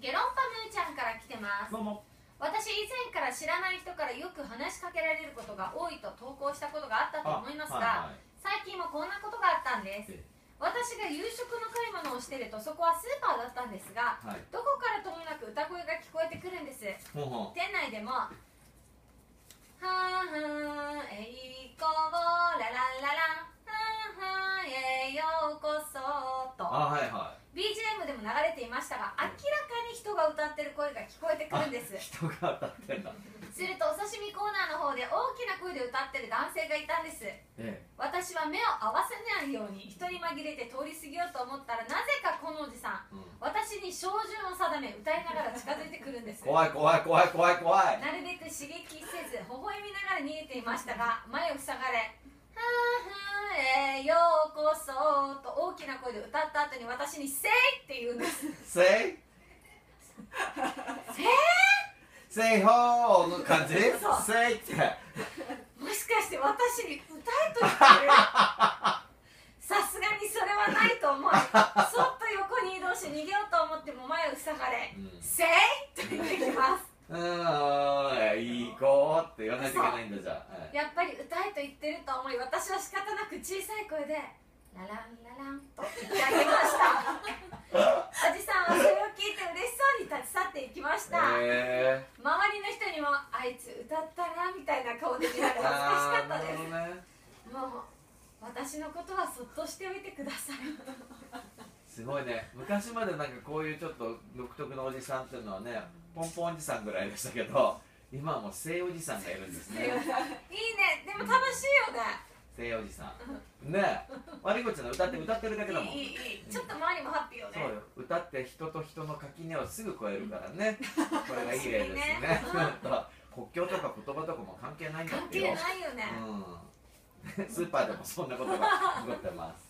ゲロンパムーちゃんから来てます。どうも。私以前から知らない人からよく話しかけられることが多いと投稿したことがあったと思いますが、はいはい。最近もこんなことがあったんです。え私が夕食の買い物をしてるとそこはスーパーだったんですがはい。どこからともなく歌声が聞こえてくるんです。店内でも「も流れていましたが明らかに人が歌ってる声が聞こえてくるんです。い人が当たってんだ。するとお刺身コーナーの方で大きな声で歌ってる男性がいたんです。え私は目を合わせないように人に紛れて通り過ぎようと思ったらなぜかこのおじさんえ、うん、私に照準を定め歌いながら近づいてくるんです。怖い怖い怖い怖い怖い。なるべく刺激せず微笑みながら逃げていましたが前を塞がれ「声で歌った後に私に「せい!」って言うんです。せい？せい？せいほーの感じ？そうせいって。もしかして私に歌えと言ってる？さすがにそれはないと思いそっと横に移動し逃げようと思っても前を塞がれ。うん「せい!」と言ってきます。うーんいい子って言わないといけないんだじゃあ、はい。やっぱり歌えと言ってると思い私は仕方なく小さい声で「ラランララン」と言ってあげましたおじさんはそれを聞いて嬉しそうに立ち去っていきました、え周りの人にも「あいつ歌ったな」みたいな顔で見られー、恥ずかしかったですね。もう私のことはそっとしておいてください。すごいね。昔までなんかこういうちょっと独特のおじさんっていうのはねポンポンおじさんぐらいでしたけど今はもう西おじさんがいるんですいいね。ねでも楽しいよね。西おじさん。ね。え悪いことない歌って歌ってるだけだもん。いい。いいちょっと周りもハッピーよね。そうよ。歌って人と人の垣根をすぐ越えるからね。これがいい例ですね。ね 国境とか言葉とかも関係ないんだ関ってよ係ないよね、うん、スーパーでもそんなことが起こってます